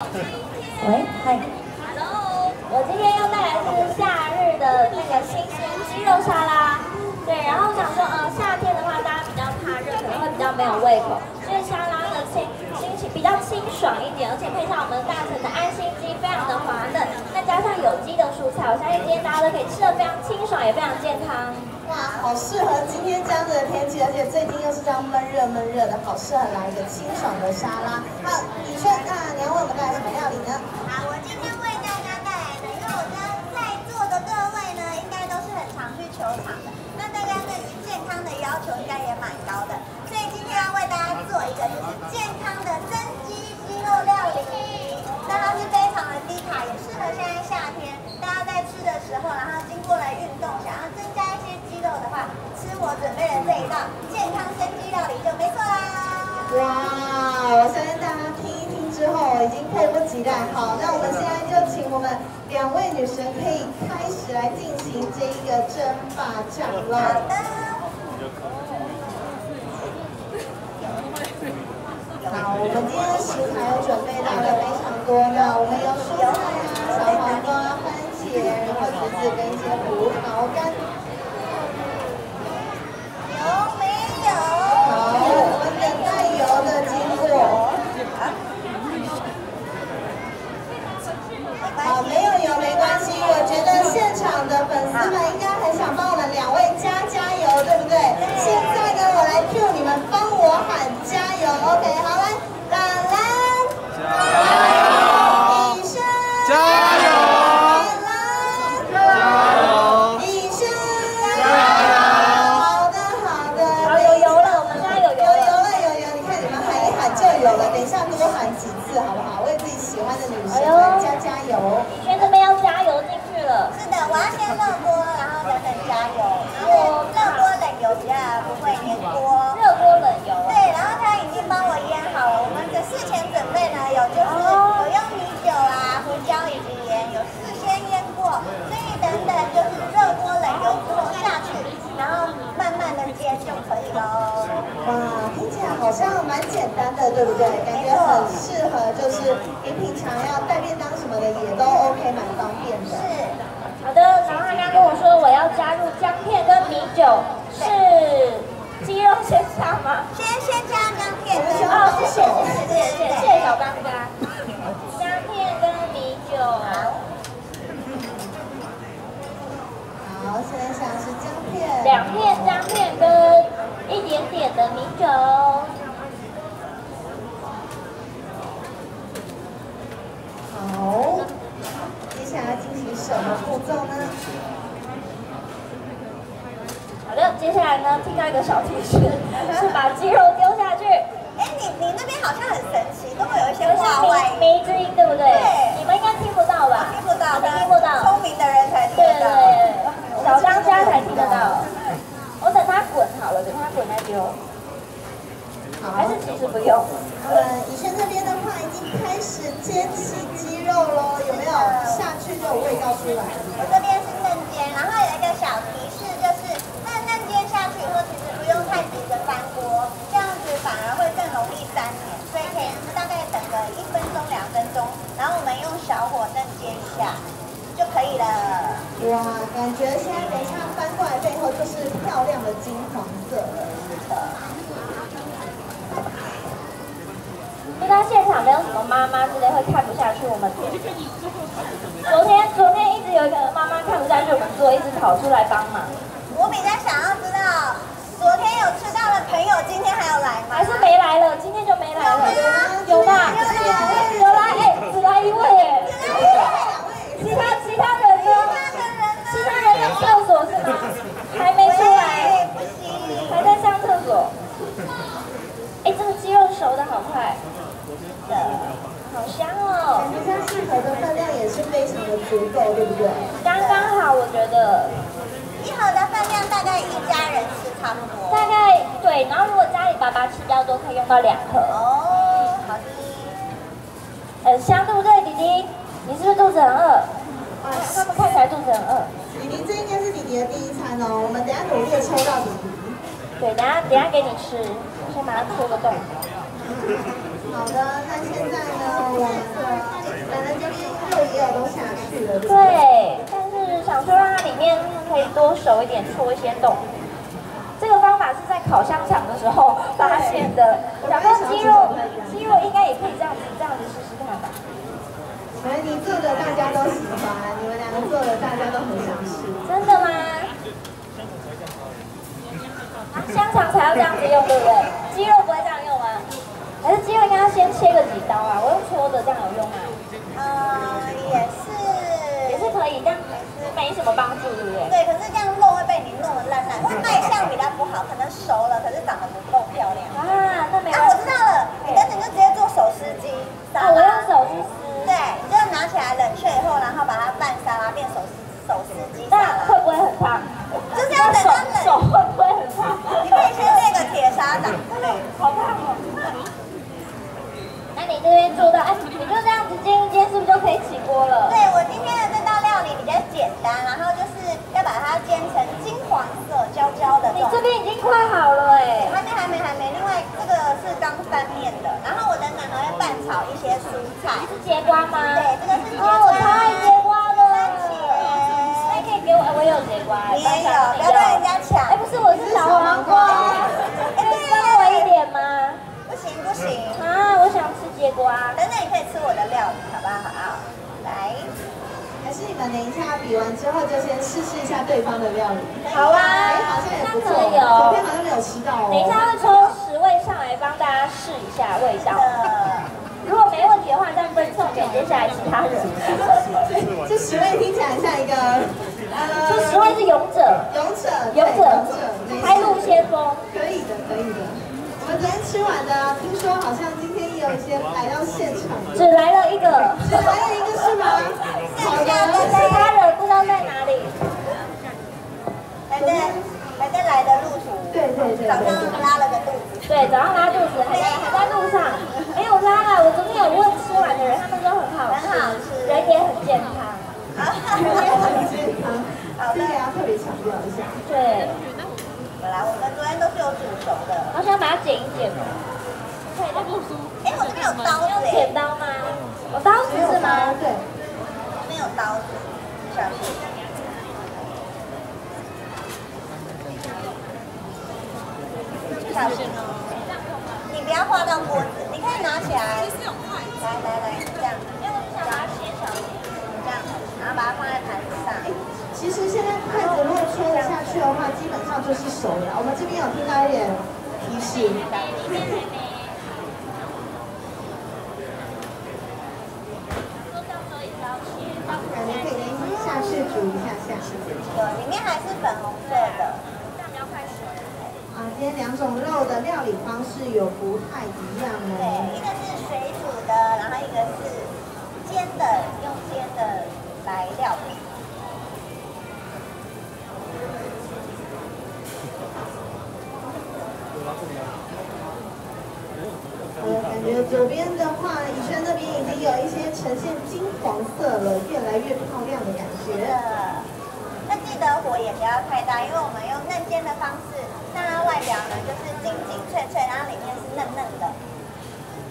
喂，嗨，Hello，我今天要带来是夏日的那个新鲜鸡肉沙拉。对，然后想说，呃，夏天的话，大家比较怕热，可能会比较没有胃口，所以沙拉比较清爽一点，而且配上我们大成的安心鸡，非常的滑嫩，再加上有机的蔬菜，我相信今天大家都可以吃的非常清爽，也非常健康。哇，好适合今天这样子的天气，而且最近又是这样闷热闷热的，好适合来一个清爽的沙拉。好，李炫，那你要为我们带来什么料理呢？好，我今天为大家带来的，因为我知道在座的各位呢，应该都是很常去球场的。要求应该也蛮高的，所以今天要为大家做一个就是健康的增肌肌肉料理。那它是非常的低卡，也适合现在夏天大家在吃的时候，然后经过了运动，想要增加一些肌肉的话，吃我准备的这一道健康生肌料理就没错啦。哇，我相信大家听一听之后已经迫不及待。好，那我们现在就请我们两位女神可以开始来进行这一个争霸战了。好的。好，我们今天食材有准备到的非常多的，我们有蔬菜啊，小黄瓜、番茄，然后橘子跟一些葡萄干。简单的，对不对？感觉很适合，就是你平常要带便当什么的也都 OK，蛮方便的。是。好的，然后他刚跟我说我要加入姜片跟米酒，是鸡肉先加吗？先先加姜片，哦，谢谢谢谢谢谢小刚哥，姜片跟米酒。好，现在下是姜片。两片姜片跟一点点的米酒。好，接下来进行什么步骤呢？好听到一个小提示，是把鸡肉丢下去。哎，你你那边好像很神奇，都会有一些话外迷之音，对不对？对。你们应该听不到吧？听不到，听不到。聪明的人才听得到。对对对，小当家才听得到。我等他滚好了，等它滚再丢。好，还是其实不用。我们以轩这边的话，已经开始煎起鸡肉喽，有没有？下去就有味道出来。我这边是嫩煎，然后有一个小提示，就是那嫩煎下去以后，其实不用太急着翻锅，这样子反而会更容易粘黏，所以可以大概等个一分钟、两分钟，然后我们用小火嫩煎一下就可以了。哇，感觉现在等一下翻过来背后就是漂亮的金黄色了。不知道现场没有什么妈妈之类会看不下去我们。昨天昨天一直有一个妈妈看不下去我们做，一直跑出来帮忙。我比较想要知道，昨天有吃到的朋友今天还有来吗？还是没来了？今天就？有吗？有吗？有来，哎，只来一位哎。其他其他人呢？其他人在厕所是吗？还没出来，还在上厕所。哎，这个鸡肉熟的好快，好香哦！感觉这样适合的分量也是非常的足够，对不对？刚刚好，我觉得。一盒的分量大概一家人吃差不多。大概对，然后如果家里爸爸吃比较多，可以用到两盒。哦，好的。很香，对不对，弟弟？你是不是肚子很饿？啊，他们看起来肚子很饿。弟弟，这应该是弟弟的第一餐哦，我们等下努力抽到弟弟。对，等下等下给你吃，我先把它戳个洞。好，的，那现在呢，我们的奶奶这边肉也有都下去了，对，但是想说让它里面可以多熟一点，戳一些洞。这个方法是在烤香肠的时候发现的。想说鸡肉，鸡肉应该也可以这样子，这样子试试看吧。哎，你做的大家都喜欢，你们两个做的大家都很想吃。真的吗？香肠才要这样子用，对不对？鸡肉不会这样用吗？还是鸡肉应该要先切个几刀啊？我用搓的这样有用吗？呃，也是，也是可以，但没什么帮助，对不对？对，可是这样肉会被你弄得烂烂，会卖相比较不好，可能熟了，可是长得不够漂亮。啊，那没啊，关系。我知道了，你等等就直接做手撕鸡沙啊，我用拉。手去撕。对，你就拿起来冷却以后，然后把它拌沙拉变手撕手撕鸡沙那拉。会不会很烫？就是要等手它冷手会不会很烫？你可以先练个铁砂掌。好烫哦。那你这边做到，哎，你就这样子煎一煎，是不是就可以起锅了？对我今天的这道料理比较简单，然后就是要把它煎成金黄色、焦焦的你状态。这边已经快好了哎。还没还没还没，另外这个是刚翻面的，然后我等等还会拌炒一些蔬菜。是节瓜吗？对，这个是哦，我超爱节瓜的。番茄那可以给我，我有节瓜。你也有，不要跟人家抢。哎，不是，我是小黄瓜。哎，可以对分我一点吗？不行不行，啊，我想吃节瓜。等等你可以吃我的料理，好不好？来，还是你们等一下比完之后就先试试一下对方的料理。好啊哎，好像也不错。昨天好像没有吃到哦。等一下会抽十位上来帮大家试一下味道。呃，如果没问题的话，再分送给接下来其他人。这十位听起来像一个呃，这十位是勇者，勇者，勇者开路先锋。可以的，可以的。我们昨天吃完的啊，听说好像今天也有一些来到现场，只来了一个，只来了一个是吗？好的，其他人不知道在哪里。还在还在来的路途，对对对早上对。拉了个肚子。对，早上拉肚子，还在还在路上，没有拉了。我昨天有问他们都很好吃，很好吃人也很健康。人也很健康，好的。这个要特别强调一下。对，本来我们昨天都是有煮熟的。好想把它剪一剪。可以的。哎，我这边有刀子哎，剪刀吗？有刀子是吗？对，这边有刀子，小心。小心哦！你不要划到锅子，你可以拿起来。来来来，这样，因为我想把它切小一点。这样，然后把它放在盘子上。其实现在筷子如果戳得下去的话，基本上就是熟了。我们这边有听到一点提示，里面还没。说到时候也要切，感觉可以下去煮一下下。对，里面还是粉红色的。这样比较快熟。啊，今天两种肉的料理方式有不太一样对，哦。然后一个是煎的，用煎的来料理。呃，感觉左边的话，以轩那边已经有一些呈现金黄色了，越来越漂亮的感觉。的，那记得火也不要太大，因为我们用嫩煎的方式，让它外表呢就是金金脆脆，然后里面是嫩嫩的。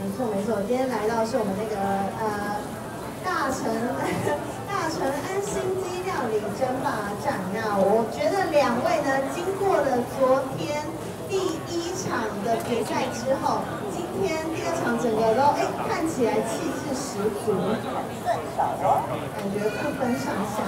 没错没错，今天来到是我们那个呃大成大成安心鸡料理争霸战。那我觉得两位呢，经过了昨天第一场的比赛之后，今天第二场整个都哎看起来气势十足，感觉不分上下。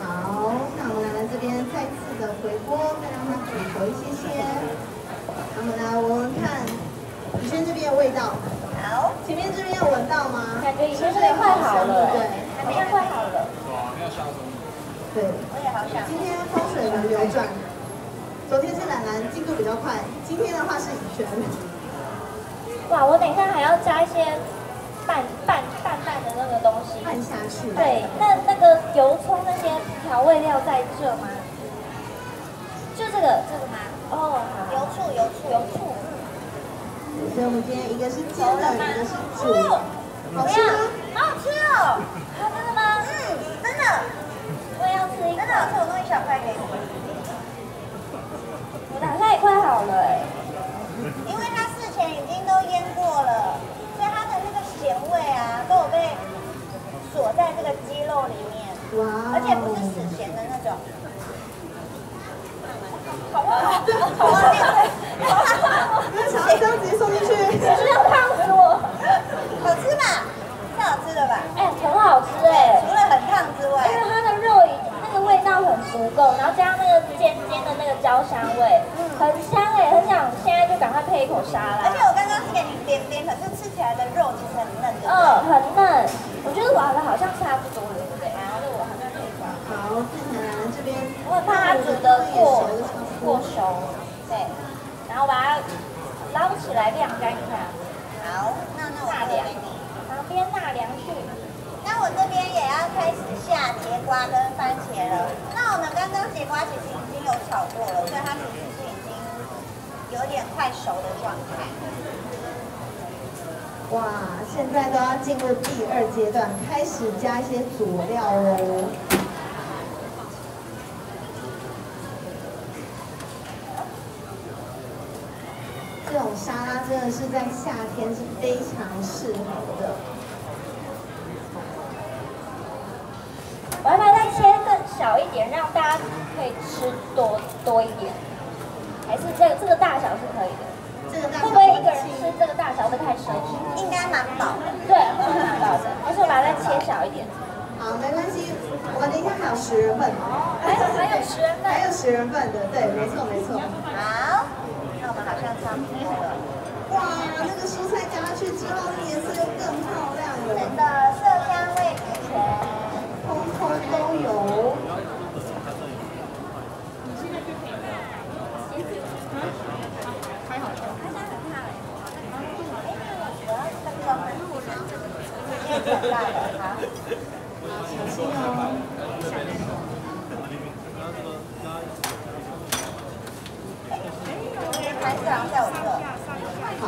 好，那我们来这边再次的回锅，再让它煮熟一些些。那我们来闻闻看宇轩这边的味道，好，前面这边有闻到吗？感觉已经是快好了，对还没有快好了。对，我也好想。今天风水轮流转，昨天是懒懒进度比较快，今天的话是宇轩。哇，我等一下还要加一些拌拌拌拌的那个东西。拌下去。对，那那个油葱那些调味料在这吗？就这个这个吗？哦，油醋油醋油醋，所以我们今天一个是煎的，一个是煮，好吃吗？好好吃哦。啊，真的吗？嗯，真的，我也要吃一个。真的好吃，我弄一小块给你。我好像也快好了哎。因为它事前已经都腌过了，所以它的那个咸味啊都有被锁在这个鸡肉里面，哇而且不是死咸的那种。好不好？好啊，那想要这样直接送进去，这样烫死我！好吃吧？是好吃的吧？哎，很好吃哎，除了很烫之外因，为它的肉已那个味道很足够，然后加上那个尖尖的那个焦香味，很香哎，很想现在就赶快配一口沙拉而且。我刚刚是给你边边，可是吃起来的肉其实很嫩的。嗯，很嫩，我觉得我的好像差不多了，对不对？然后我好像可以抓。好，看起来这边我很怕它煮的过。过熟，对，然后把它捞起来晾干一下，好，那那我纳凉，旁边纳凉去。那我这边也要开始下节瓜跟番茄了。我们刚刚节瓜其实已经有炒过了，所以它其实是已经有点快熟的状态。哇，现在都要进入第二阶段，开始加一些佐料哦。这种沙拉真的是在夏天是非常适合的。我要把它再切更小一点，让大家可以吃多多一点。还是这个这个大小是可以的。这个大小会不会一个人吃这个大小会太奢侈？应该蛮饱的。对，会蛮饱的。还是我把它再切小一点。好，没关系，我们等一下还有十人份，还有还有十人份。还有十人份的，对，没错没错。好，那我们好像差不多了。哇，那个蔬菜加下去之后，颜色又更漂亮了，真的色香味俱全。通通都有。叶子很大的，好。小心哦。盘子好像在我这。好。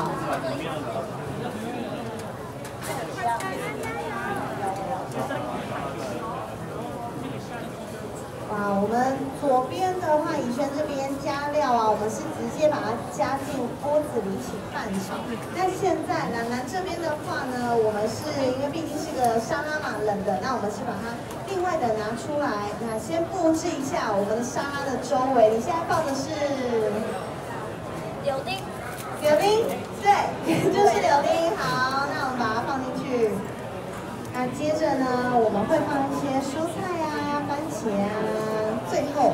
哇，我们左边的话，以轩这边加料啊，我们是直接把它加进锅子里起拌炒。那现在楠楠这边的话呢，我们是因为毕竟是个沙拉嘛，冷的，那我们是把它另外的拿出来。那先布置一下我们的沙拉的周围，你现在放的是柳丁，柳丁，对，就是柳丁。好，那我们把它放进去。那接着呢，我们会放一些蔬菜啊、番茄啊，最后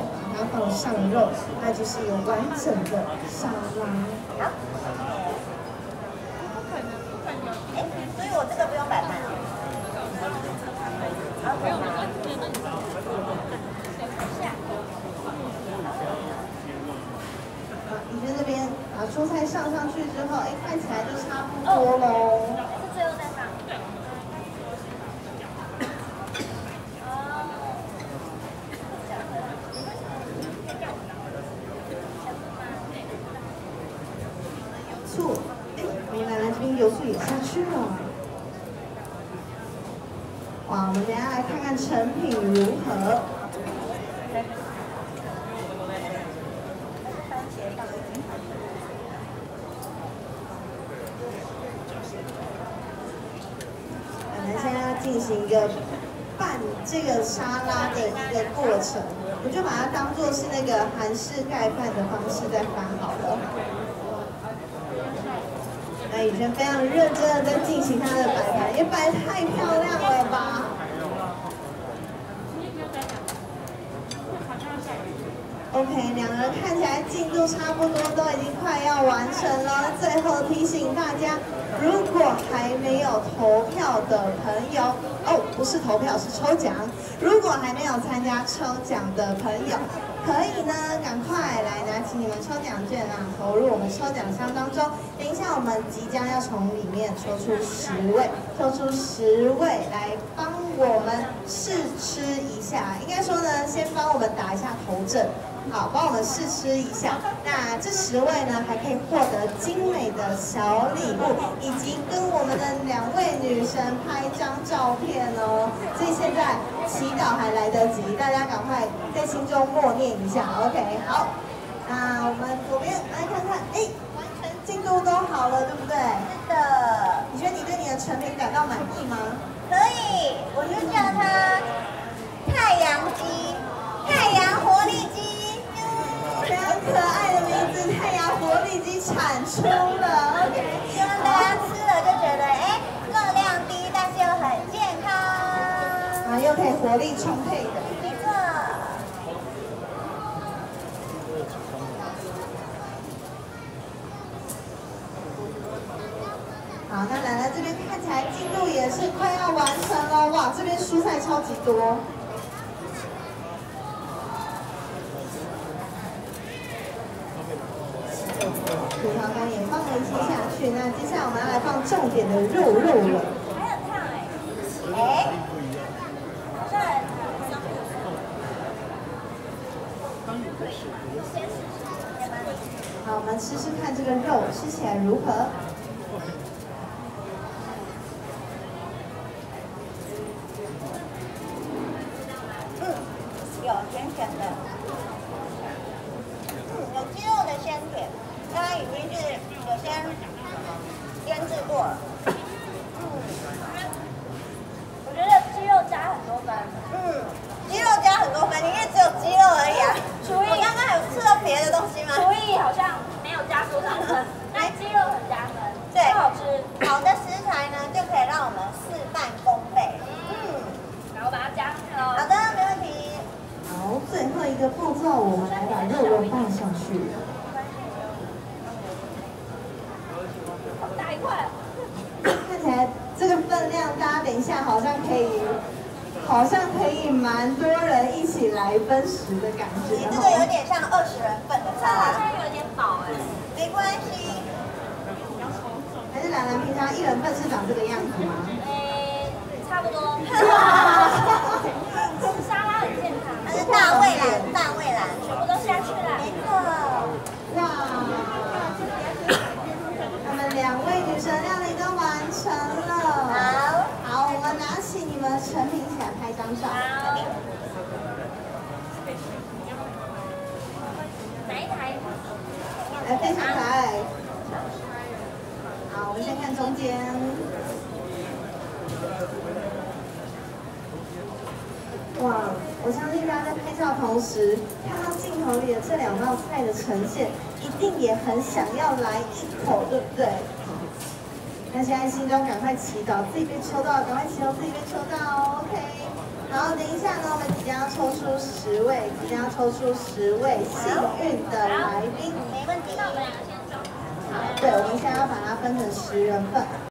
放上肉，那就是有完整的沙拉。好。哎，所以我这个不用摆盘啊。好，不用啊，你在这边把蔬菜上上去之后，哎，看起来就差不多喽。还是最后再放。醋，哎，梅兰兰这边油醋哇，我们等下来看看成品如何。我们现在要进行一个拌这个沙拉的一个过程，我就把它当做是那个韩式盖饭的方式在翻好了。已经非常认真的在进行他的摆盘，也摆太漂亮了吧！OK，两人看起来进度差不多，都已经快要完成了。最后提醒大家，如果还没有投票的朋友，哦，不是投票，是抽奖。如果还没有参加抽奖的朋友，可以呢，赶快来拿起你们抽奖券啊，投入我们抽奖箱当中。等一下，我们即将要从里面抽出十位，抽出十位来帮我们试吃一下。应该说呢，先帮我们打一下头阵。好，帮我们试吃一下。那这十位呢，还可以获得精美的小礼物，以及跟我们的两位女神拍张照片哦。所以现在祈祷还来得及，大家赶快在心中默念一下。OK，好。那我们左边来看看，哎，完成进度都好了，对不对？是的，你觉得你对你的成品感到满意吗？可以，我就叫它太阳鸡，太阳活力鸡。非常可爱的名字，太阳活力鸡产出了。OK，希望大家吃了就觉得，哎，热量低，但是又很健康。啊，又可以活力充沛的。好，那奶奶这边看起来进度也是快要完成了，哇，这边蔬菜超级多。葡萄干也放了一些下去，那接下来我们要来放重点的肉肉了。还很烫哎，哎，好像很烫。好，我们吃吃看这个肉吃起来如何？嗯，有甜甜的，嗯，有鸡肉的鲜甜，它已经是有先腌制过了。嗯我觉得鸡肉加很多分，嗯，鸡肉加很多分，因为只有鸡肉而已啊。厨艺我刚刚还有吃到别的东西吗？厨艺好像没有加多少分，但鸡肉很加分，对超好吃。好的食材呢，就可以让我们事半功倍。嗯，然后把它加上去喽。好的，没问题。好，最后一个步骤，我们来把肉肉放上去。好大一块哦。看起来这个分量，大家等一下好像可以，好像可以蛮多人一起来分食的感觉你这个有点像二十人份的这好沙拉，像有点饱哎。没关系。还是兰兰平常一人份是长这个样子吗？诶，差不多。沙拉很健康，它是大胃兰，大胃兰。全部都下去了。没错。哇！我们两位女神料理都完成了。好，好，我们拿起你们的成品起来拍张照。好。哪一台？来，非常可爱。好，我们先看中间。哇，我相信大家在拍照同时，看到镜头里的这两道菜的呈现，一定也很想要来一口，对不对？那现在心中赶快祈祷自己被抽到，赶快祈祷自己被抽到，OK。然后等一下呢，我们即将要抽出十位，即将要抽出十位幸运的来宾。没问题。那我们两个先走。好，对，我们现在要把它分成十人份。